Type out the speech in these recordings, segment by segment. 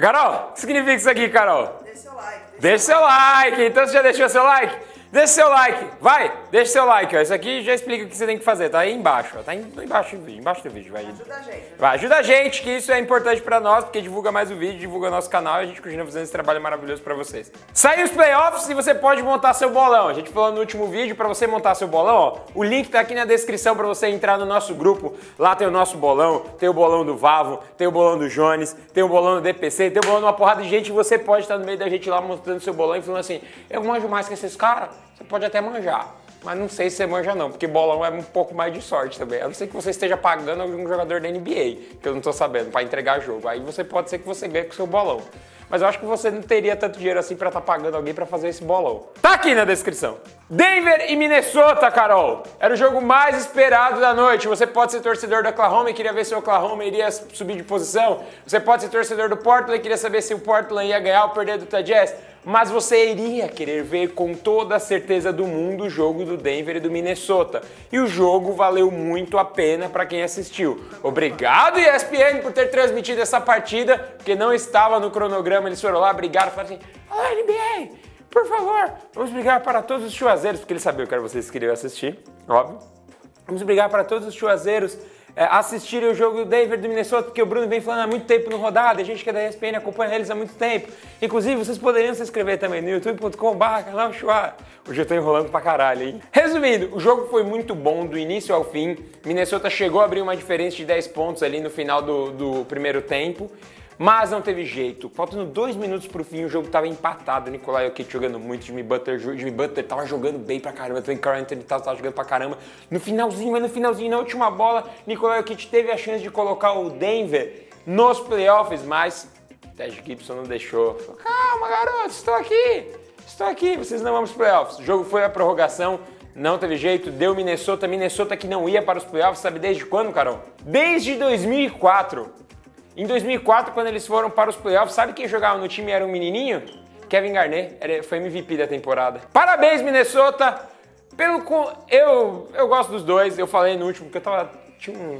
Carol, o que significa isso aqui, Carol? Deixa seu like. Deixa seu like. Então você já deixou seu like? Deixa seu like, vai, deixa seu like, ó. Isso aqui já explica o que você tem que fazer, tá aí embaixo, ó. Tá embaixo do vídeo, embaixo do vídeo, vai. Ajuda a gente. Vai, ajuda a gente, que isso é importante pra nós, porque divulga mais o vídeo, divulga nosso canal e a gente continua fazendo esse trabalho maravilhoso pra vocês. Saiu os playoffs e você pode montar seu bolão. A gente falou no último vídeo, pra você montar seu bolão, ó, o link tá aqui na descrição pra você entrar no nosso grupo. Lá tem o nosso bolão, tem o bolão do Vavo, tem o bolão do Jones, tem o bolão do DPC, tem o bolão de uma porrada de gente e você pode estar no meio da gente lá montando seu bolão e falando assim, eu manjo mais que esses caras. Você pode até manjar, mas não sei se você manja não, porque bolão é um pouco mais de sorte também. A não ser que você esteja pagando algum jogador da NBA, que eu não tô sabendo, para entregar jogo. Aí você pode ser que você ganhe com o seu bolão. Mas eu acho que você não teria tanto dinheiro assim para estar tá pagando alguém para fazer esse bolão. Tá aqui na descrição. Denver e Minnesota, Carol. Era o jogo mais esperado da noite. Você pode ser torcedor do Oklahoma e queria ver se o Oklahoma iria subir de posição. Você pode ser torcedor do Portland e queria saber se o Portland ia ganhar ou perder do Jazz mas você iria querer ver com toda a certeza do mundo o jogo do Denver e do Minnesota. E o jogo valeu muito a pena para quem assistiu. Obrigado ESPN por ter transmitido essa partida, porque não estava no cronograma, eles foram lá, brigaram, falaram assim: "Olá NBA, por favor, vamos brigar para todos os chuazeiros", porque eles sabiam que era vocês que queriam assistir, óbvio. Vamos brigar para todos os chuazeiros é, assistirem o jogo do Denver do Minnesota, porque o Bruno vem falando há muito tempo no rodada, a gente que é da ESPN acompanha eles há muito tempo. Inclusive, vocês poderiam se inscrever também no youtube.com.br canal Chua. Hoje eu tô enrolando pra caralho, hein? Resumindo, o jogo foi muito bom do início ao fim. Minnesota chegou a abrir uma diferença de 10 pontos ali no final do, do primeiro tempo. Mas não teve jeito. Faltando dois minutos pro fim, o jogo tava empatado. Nicolai Jokic jogando muito, Jimmy Butler, Jimmy Butler tava jogando bem pra caramba, Carl Anthony tava, tava jogando pra caramba. No finalzinho, mas no finalzinho, na última bola, Nicolai Jokic teve a chance de colocar o Denver nos playoffs, mas Ted Gibson não deixou. Calma, garoto, estou aqui, estou aqui, vocês não vão pros playoffs. O jogo foi a prorrogação, não teve jeito, deu Minnesota, Minnesota que não ia para os playoffs, sabe desde quando, Carol? Desde 2004. Em 2004, quando eles foram para os playoffs, sabe quem jogava no time era um menininho? Kevin Garnett, foi MVP da temporada. Parabéns, Minnesota! Pelo eu eu gosto dos dois, eu falei no último que eu tava tinha um,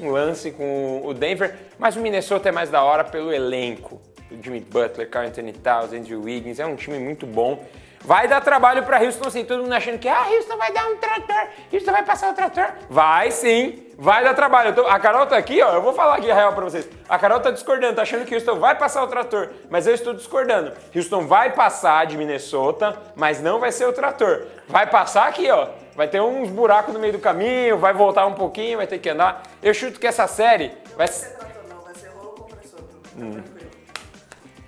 um lance com o Denver, mas o Minnesota é mais da hora pelo elenco. Jimmy Butler, Carl Anthony Towns, Andrew Wiggins, é um time muito bom. Vai dar trabalho para Houston, assim, todo mundo achando que ah, Houston vai dar um trator, Houston vai passar o trator. Vai sim, vai dar trabalho. Tô, a Carol tá aqui, ó, eu vou falar aqui a real para vocês. A Carol tá discordando, tá achando que Houston vai passar o trator, mas eu estou discordando. Houston vai passar de Minnesota, mas não vai ser o trator. Vai passar aqui, ó. Vai ter uns buracos no meio do caminho, vai voltar um pouquinho, vai ter que andar. Eu chuto que essa série vai ser. Trator, não, vai ser rolo compressor. Hum.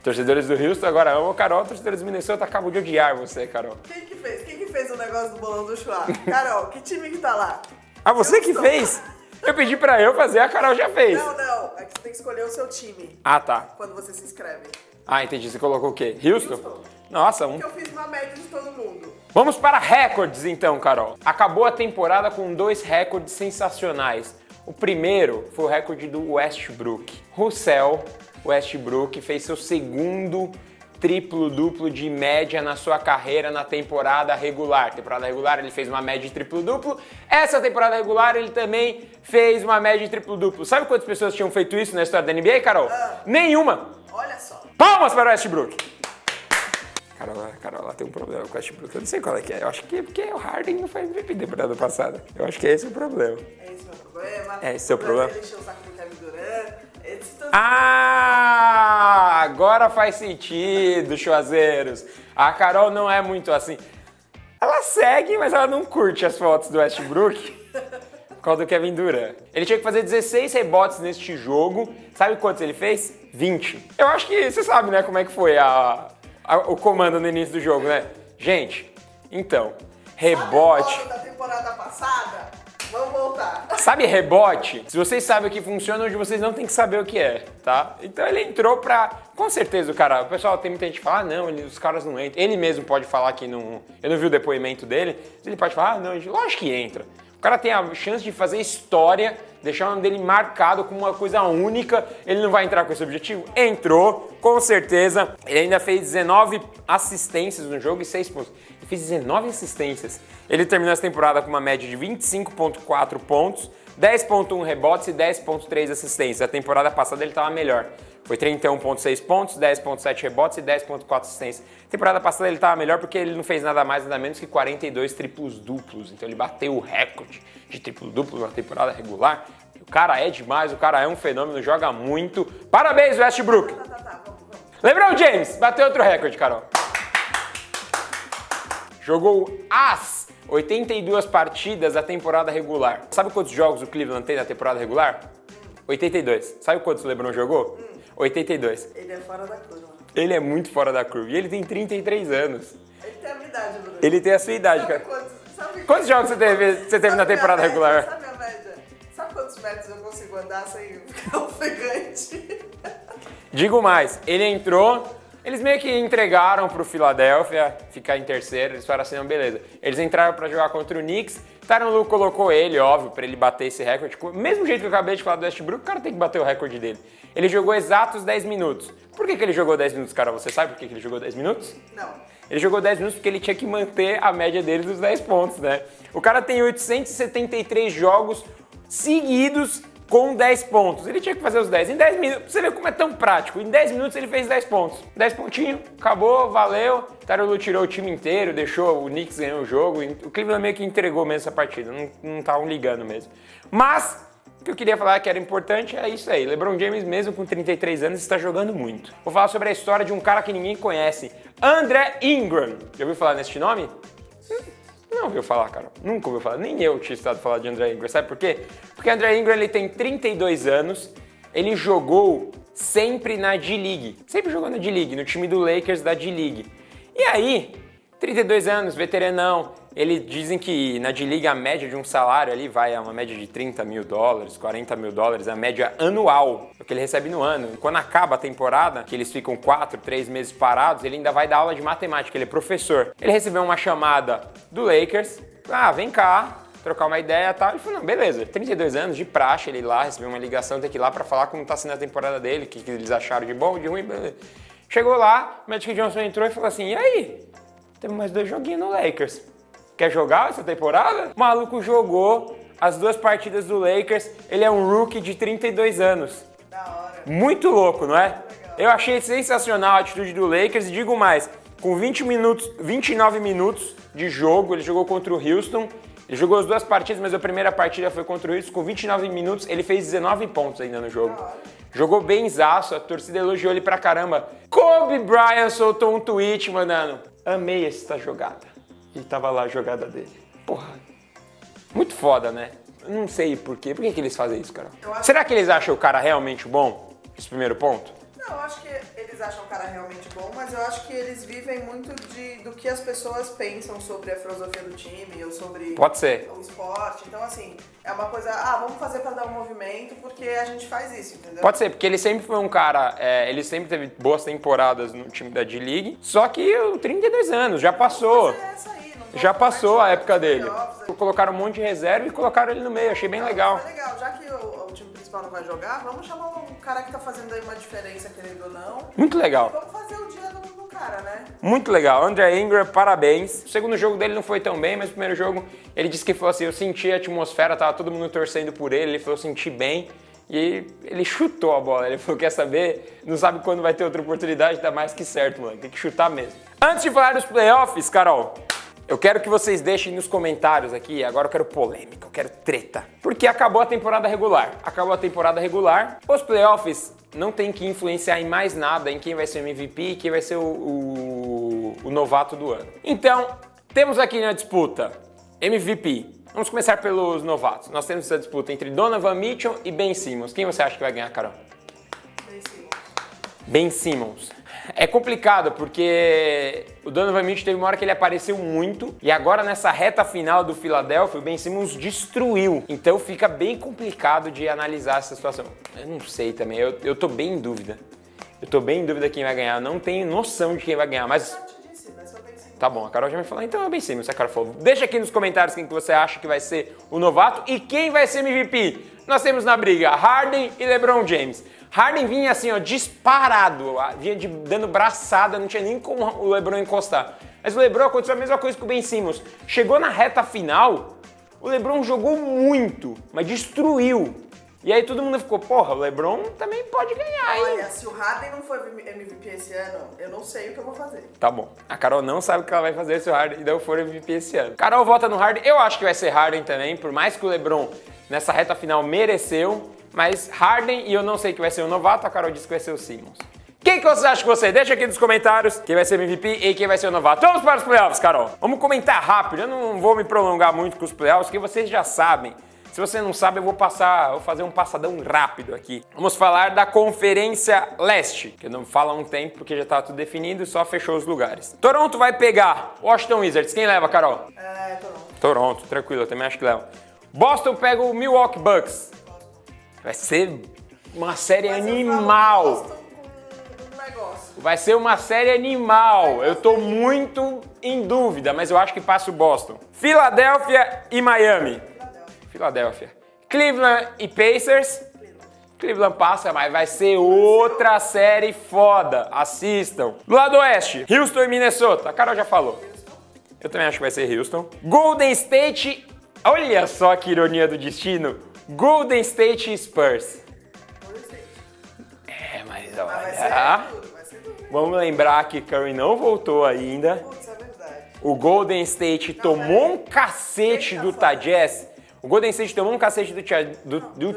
Torcedores do Houston agora amam Carol, torcedores do Minnesota acabam de odiar você, Carol. Quem que fez? Quem que fez o negócio do bolão do chua? Carol, que time que tá lá? Ah, você que fez? Eu pedi pra eu fazer, a Carol já fez. Não, não. É que você tem que escolher o seu time. Ah, tá. Quando você se inscreve. Ah, entendi. Você colocou o quê? Houston? Houston. Nossa, um. Porque eu fiz uma média de todo mundo. Vamos para recordes então, Carol. Acabou a temporada com dois recordes sensacionais. O primeiro foi o recorde do Westbrook. Russell Westbrook fez seu segundo triplo-duplo de média na sua carreira na temporada regular. Temporada regular ele fez uma média de triplo-duplo. Essa temporada regular ele também fez uma média de triplo-duplo. Sabe quantas pessoas tinham feito isso na história da NBA, Carol? Ah. Nenhuma. Olha só. Palmas para o Westbrook. Carol, Carol, lá tem um problema com o Westbrook. Eu não sei qual é que é. Eu acho que é porque o Harden não foi MVP da temporada passada. Eu acho que esse é o problema. É esse o problema. É esse o problema. Ele Ah, agora faz sentido, chuazeiros. A Carol não é muito assim. Ela segue, mas ela não curte as fotos do Westbrook. Por causa do Kevin Durant. Ele tinha que fazer 16 rebotes neste jogo. Sabe quantos ele fez? 20. Eu acho que você sabe, né, como é que foi a, a, o comando no início do jogo, né? Gente, então, rebote. Sabe a da temporada passada? Vamos voltar. Sabe rebote? Se vocês sabem o que funciona, hoje vocês não tem que saber o que é, tá? Então ele entrou pra. Com certeza o cara. O pessoal tem muita gente que fala, ah, não, ele, os caras não entram. Ele mesmo pode falar que não. Eu não vi o depoimento dele. Ele pode falar, ah, não, lógico que entra. O cara tem a chance de fazer história, deixar o nome dele marcado como uma coisa única. Ele não vai entrar com esse objetivo? Entrou, com certeza. Ele ainda fez 19 assistências no jogo e 6 pontos fez 19 assistências. Ele terminou essa temporada com uma média de 25,4 pontos, 10,1 rebotes e 10,3 assistências. A temporada passada ele estava melhor. Foi Foi 31,6 pontos, 10,7 rebotes e 10,4 assistências. Temporada passada ele estava melhor porque ele não fez nada mais, nada menos que 42 triplos duplos. Então ele bateu o recorde de triplo duplo na temporada regular. O cara é demais, o cara é um fenômeno, joga muito. Parabéns, Westbrook! Tá, tá, tá, vamos, vamos. LeBron James, bateu outro recorde, Carol. Jogou as 82 partidas da temporada regular. Sabe quantos jogos o Cleveland tem na temporada regular? 82. Sabe quantos o LeBron jogou? 82. Ele é fora da curva. Ele é muito fora da curva. E ele tem 33 anos. Ele tem a minha idade, Bruno. Ele tem a sua idade, Sabe cara. quantos, sabe Quantos jogos você teve, você teve na temporada média? regular? Sabe a média? Sabe quantos metros eu consigo andar sem ficar ofegante? Digo mais, ele entrou, eles meio que entregaram pro Philadelphia ficar em terceiro, eles falaram assim, não, beleza. Eles entraram pra jogar contra o Knicks, Tyronn Lue colocou ele, óbvio, pra ele bater esse recorde. Mesmo jeito que eu acabei de falar do Westbrook, o cara tem que bater o recorde dele. Ele jogou exatos 10 minutos. Por que, que ele jogou 10 minutos, cara? Você sabe por que, que ele jogou 10 minutos? Não. Ele jogou 10 minutos porque ele tinha que manter a média dele dos 10 pontos, né? O cara tem 873 jogos seguidos com 10 pontos. Ele tinha que fazer os 10 em 10 minutos. Você vê como é tão prático. Em 10 minutos ele fez 10 pontos. 10 pontinhos, acabou, valeu. Tarulu tirou o time inteiro, deixou o Knicks ganhar o jogo. O Cleveland meio que entregou mesmo essa partida. Não estavam ligando mesmo. Mas o que eu queria falar que era importante é isso aí. LeBron James, mesmo com 33 anos, está jogando muito. Vou falar sobre a história de um cara que ninguém conhece, André Ingram. Já ouviu falar nesse nome? Não ouviu falar, cara. Nunca ouviu falar. Nem eu tinha estado falar de André Ingram. Sabe por quê? Porque André Ingram ele tem 32 anos, ele jogou sempre na D-League. Sempre jogou na D-League, no time do Lakers da D-League. E aí, 32 anos, veteranão. Ele dizem que na D-League a média de um salário ali vai a uma média de 30 mil dólares, 40 mil dólares, a média anual, o que ele recebe no ano. Quando acaba a temporada, que eles ficam 4, 3 meses parados, ele ainda vai dar aula de matemática, ele é professor. Ele recebeu uma chamada do Lakers, ah, vem cá, trocar uma ideia e tal. Ele falou, não, beleza, 32 anos, de praxe, ele lá, recebeu uma ligação, tem que ir lá pra falar como tá sendo a temporada dele, o que, que eles acharam de bom, de ruim, beleza. Chegou lá, o Magic Johnson entrou e falou assim, e aí? Temos mais dois joguinhos no Lakers. Quer jogar essa temporada? O maluco jogou as duas partidas do Lakers. Ele é um rookie de 32 anos. Da hora. Muito louco, não é? Eu achei sensacional a atitude do Lakers e digo mais, com 20 minutos, 29 minutos de jogo, ele jogou contra o Houston. Ele jogou as duas partidas, mas a primeira partida foi contra o Houston. Com 29 minutos, ele fez 19 pontos ainda no jogo. Jogou bem zaço, a torcida elogiou ele pra caramba. Kobe Bryant soltou um tweet mandando: Amei essa jogada. E tava lá a jogada dele. Porra. Muito foda, né? Não sei por quê. Por que, que eles fazem isso, cara? Acho- Será que eles acham o cara realmente bom? Esse primeiro ponto? Não, eu acho que eles acham o cara realmente bom, mas eu acho que eles vivem muito de, do que as pessoas pensam sobre a filosofia do time ou sobre Pode ser. o esporte. Então, assim, é uma coisa, ah, vamos fazer pra dar um movimento porque a gente faz isso, entendeu? Pode ser, porque ele sempre foi um cara, é, ele sempre teve boas temporadas no time da D-League, só que o 32 anos, já passou. Mas é essa aí, Já passou a época dele. Colocaram um monte de reserva e colocaram ele no meio, achei bem legal. Foi legal, já que o, o time principal não vai jogar, vamos chamar um cara que tá fazendo aí uma diferença, querendo ou não. Muito legal. Vamos fazer o dia do, do cara, né? Muito legal. André Ingram, parabéns. O segundo jogo dele não foi tão bem, mas o primeiro jogo ele disse que falou assim: eu senti a atmosfera, tava todo mundo torcendo por ele. Ele falou: eu senti bem. E ele chutou a bola. Ele falou: quer saber? Não sabe quando vai ter outra oportunidade, dá mais que certo, mano. Tem que chutar mesmo. Antes de falar dos playoffs, Carol, eu quero que vocês deixem nos comentários aqui, agora eu quero polêmica, eu quero treta. Porque acabou a temporada regular. Acabou a temporada regular. Os playoffs não tem que influenciar em mais nada em quem vai ser o MVP e quem vai ser o, o- o novato do ano. Então, temos aqui na disputa MVP. Vamos começar pelos novatos. Nós temos essa disputa entre Donovan Mitchell e Ben Simmons. Quem você acha que vai ganhar, Carol? Esse- Ben Simmons. É complicado porque o Donovan Mitchell teve uma hora que ele apareceu muito e agora nessa reta final do Philadelphia o Ben Simmons destruiu. Então fica bem complicado de analisar essa situação. Eu não sei também, eu, eu tô bem em dúvida. Eu tô bem em dúvida quem vai ganhar, eu não tenho noção de quem vai ganhar, mas. Tá bom, a Carol já me falou, então é bem simples, a Carol falou. Deixa aqui nos comentários quem que você acha que vai ser o novato e quem vai ser MVP. Nós temos na briga Harden e LeBron James. Harden vinha assim, ó, disparado, vinha de- dando braçada, não tinha nem como o LeBron encostar. Mas o LeBron aconteceu a mesma coisa que o Ben Simmons. Chegou na reta final, o LeBron jogou muito, mas destruiu. E aí todo mundo ficou, porra, o LeBron também pode ganhar, hein? Olha, se o Harden não for MVP esse ano, eu não sei o que eu vou fazer. Tá bom. A Carol não sabe o que ela vai fazer se o Harden não for MVP esse ano. Carol vota no Harden. Eu acho que vai ser Harden também, por mais que o LeBron nessa reta final mereceu. Mas Harden e eu não sei que vai ser o novato, a Carol disse que vai ser o Simmons. Quem que vocês acham que você? Deixa aqui nos comentários quem vai ser MVP e quem vai ser o novato. Vamos para os playoffs, Carol. Vamos comentar rápido. Eu não vou me prolongar muito com os playoffs, que vocês já sabem. Se você não sabe, eu vou passar, vou fazer um passadão rápido aqui. Vamos falar da Conferência Leste, que não fala um tempo porque já tá tudo definido, só fechou os lugares. Toronto vai pegar Washington Wizards. Quem leva, Carol? É, Toronto. Toronto, tranquilo, eu também acho que leva. Boston pega o Milwaukee Bucks. Vai ser uma série Mas animal. um. Vai ser uma série animal. Eu tô muito em dúvida, mas eu acho que passa o Boston. Filadélfia e Miami. Filadélfia. Cleveland e Pacers. Cleveland passa, mas vai ser outra série foda. Assistam. Do lado oeste, Houston e Minnesota. A Carol já falou. Eu também acho que vai ser Houston. Golden State. Olha só que ironia do destino. Golden State Spurs. Golden State. É, mas olha. ser duro, vai ser duro. Vamos lembrar que Curry não voltou ainda. Putz, é verdade. O Golden State tomou um cacete do Tajazz. O Golden State tomou um cacete do Cha- do, do do do.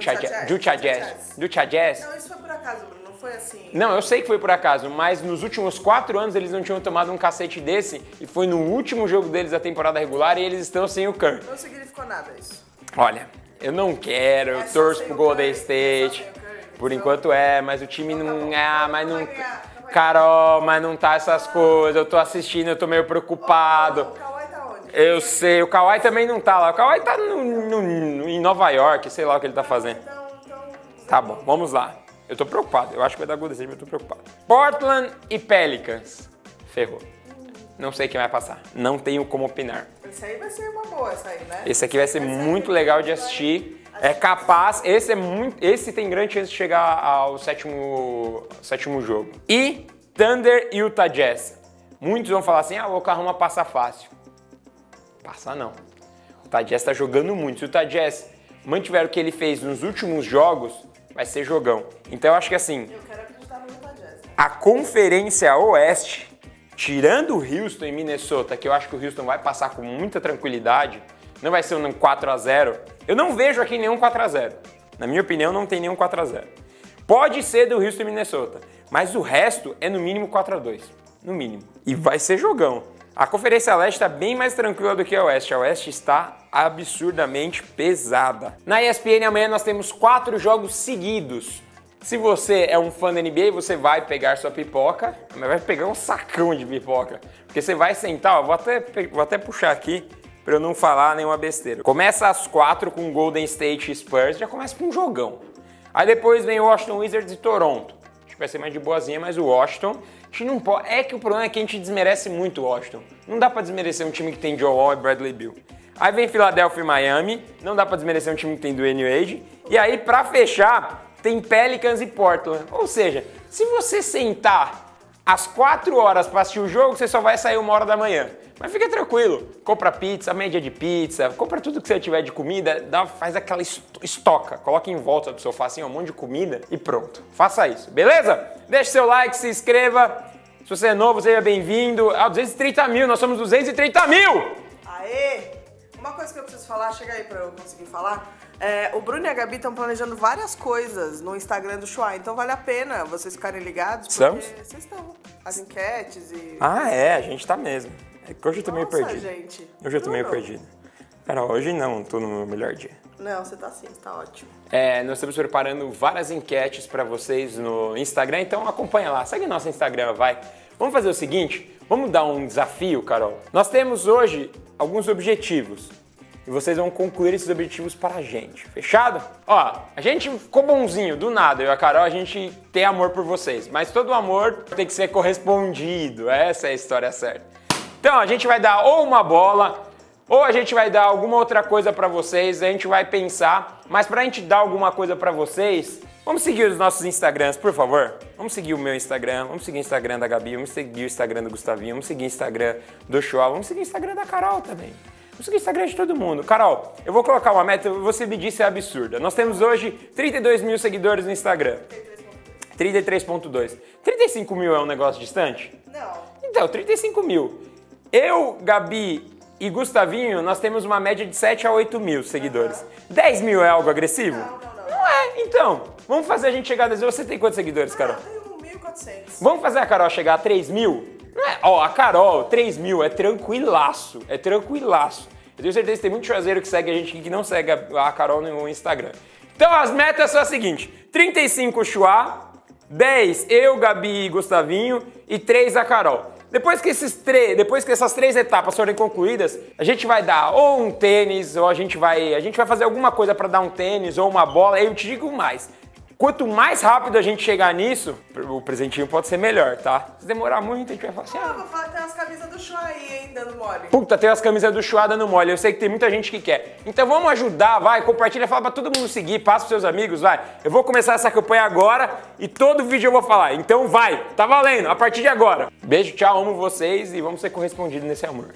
Não, isso foi por acaso, Bruno. Não foi assim. Não, eu sei que foi por acaso, mas nos últimos quatro anos eles não tinham tomado um cacete desse e foi no último jogo deles da temporada regular e eles estão sem o Curry. Não significou nada isso. Olha, eu não quero, eu É torço pro Golden é State. Por enquanto é, mas o time não é, mas não Carol, mas não tá essas coisas. Eu tô assistindo, eu tô meio preocupado. Tá onde? Eu sei, o Kawhi também não tá lá. O Kawhi tá no- no- em Nova York, sei lá o que ele tá fazendo. Então, então... Tá bom, vamos lá. Eu tô preocupado. Eu acho que vai dar Golden State, mas eu tô preocupado. Portland e Pelicans. Ferrou. Não sei quem vai passar. Não tenho como opinar. Esse aí vai ser uma boa, essa aí, né? Esse aqui vai ser muito legal de assistir. É capaz, esse é muito, esse tem grande chance de chegar ao sétimo, sétimo jogo. E Thunder e Utah Jazz. Muitos vão falar assim: "Ah, o Oklahoma passa fácil". Passa não. O Utah Jazz tá jogando muito. Se o Utah Jazz mantiver o que ele fez nos últimos jogos, vai ser jogão. Então eu acho que assim, Eu quero acreditar no Utah Jazz. né? a Conferência Oeste, tirando o Houston e Minnesota, que eu acho que o Houston vai passar com muita tranquilidade, não vai ser um 4 a 0 Eu não vejo aqui nenhum 4 a 0 Na minha opinião, não tem nenhum 4 a 0 Pode ser do Houston e Minnesota, mas o resto é no mínimo 4 a 2 No mínimo. E vai ser jogão. A Conferência Leste está bem mais tranquila do que a Oeste. A Oeste está absurdamente pesada. Na ESPN amanhã nós temos quatro jogos seguidos. Se você é um fã da NBA, você vai pegar sua pipoca, mas vai pegar um sacão de pipoca. Porque você vai sentar, ó, vou até, vou até puxar aqui para eu não falar nenhuma besteira. Começa às quatro com Golden State Spurs, já começa com um jogão. Aí depois vem Washington Wizards e Toronto. Acho que vai ser mais de boazinha, mas o Washington, a gente não pode. É que o problema é que a gente desmerece muito o Washington. Não dá pra desmerecer um time que tem Joe Wall e Bradley Bill. Aí vem Philadelphia e Miami, não dá pra desmerecer um time que tem Dwayne Wade. E aí, pra fechar, tem Pelicans e Portland. Ou seja, se você sentar às 4 horas pra assistir o jogo, você só vai sair uma hora da manhã. Mas fica tranquilo, compra pizza, média de pizza, compra tudo que você tiver de comida, dá, faz aquela est- estoca, coloca em volta do sofá assim, um monte de comida e pronto. Faça isso, beleza? Deixe seu like, se inscreva. Se você é novo, seja bem-vindo. Ah, 230 mil, nós somos 230 mil! Aê! Uma coisa que eu preciso falar, chega aí pra eu conseguir falar. É, o Bruno e a Gabi estão planejando várias coisas no Instagram do Chua, então vale a pena vocês ficarem ligados, porque Estamos? vocês estão. As enquetes e. Ah, é, a gente tá mesmo. É que hoje eu tô meio Nossa, perdido. gente. Hoje eu tô meio Bruno. perdido. Cara, hoje não, tô no meu melhor dia. Não, você tá sim, tá ótimo. É, nós estamos preparando várias enquetes para vocês no Instagram, então acompanha lá, segue nosso Instagram, vai. Vamos fazer o seguinte, vamos dar um desafio, Carol. Nós temos hoje alguns objetivos e vocês vão concluir esses objetivos para a gente, fechado? Ó, a gente ficou bonzinho, do nada, eu e a Carol, a gente tem amor por vocês, mas todo amor tem que ser correspondido, essa é a história certa. Então, a gente vai dar ou uma bola, ou a gente vai dar alguma outra coisa pra vocês, a gente vai pensar, mas pra gente dar alguma coisa pra vocês, vamos seguir os nossos Instagrams, por favor? Vamos seguir o meu Instagram, vamos seguir o Instagram da Gabi, vamos seguir o Instagram do Gustavinho, vamos seguir o Instagram do Show, vamos seguir o Instagram da Carol também. Vamos seguir o Instagram de todo mundo. Carol, eu vou colocar uma meta, você me disse é absurda. Nós temos hoje 32 mil seguidores no Instagram. 33.2. 35 mil é um negócio distante? Não. Então, 35 mil. Eu, Gabi e Gustavinho, nós temos uma média de 7 a 8 mil seguidores. 10 mil é algo agressivo? Não, não, não. Não é, então. Vamos fazer a gente chegar a 10 Você tem quantos seguidores, Carol? Eu tenho 1.400. Vamos fazer a Carol chegar a 3 mil? Ó, a Carol, 3 mil é tranquilaço. É tranquilaço. Eu tenho certeza que tem muito chazeiro que segue a gente que não segue a Carol no Instagram. Então as metas são as seguintes: 35 Chua, 10 eu, Gabi e Gustavinho e 3 a Carol. Depois que, esses três, depois que essas três etapas forem concluídas, a gente vai dar ou um tênis, ou a gente vai, a gente vai fazer alguma coisa para dar um tênis ou uma bola. Eu te digo mais. Quanto mais rápido a gente chegar nisso, o presentinho pode ser melhor, tá? Se demorar muito, a gente vai falar assim, Ah, vou falar que tem umas camisas do show aí, hein, dando mole. Puta, tem as camisas do Chuada no mole. Eu sei que tem muita gente que quer. Então vamos ajudar, vai, compartilha, fala pra todo mundo seguir, passa pros seus amigos, vai. Eu vou começar essa campanha agora e todo vídeo eu vou falar. Então vai, tá valendo, a partir de agora. Beijo, tchau, amo vocês e vamos ser correspondidos nesse amor.